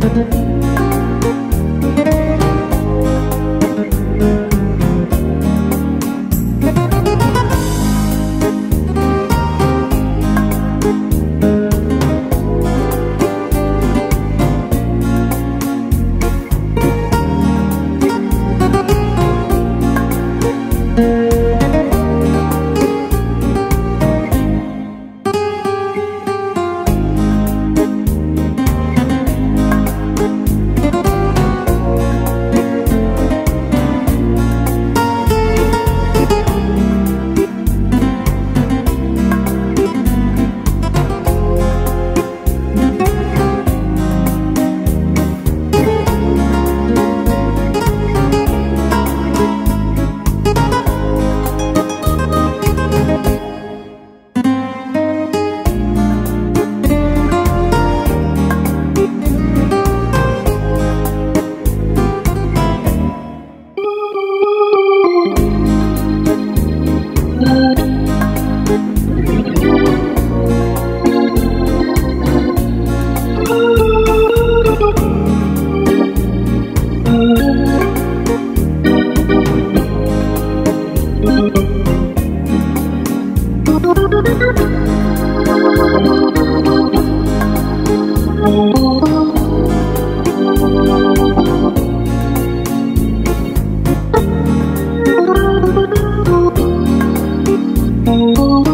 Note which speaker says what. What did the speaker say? Speaker 1: Thank you.
Speaker 2: 不。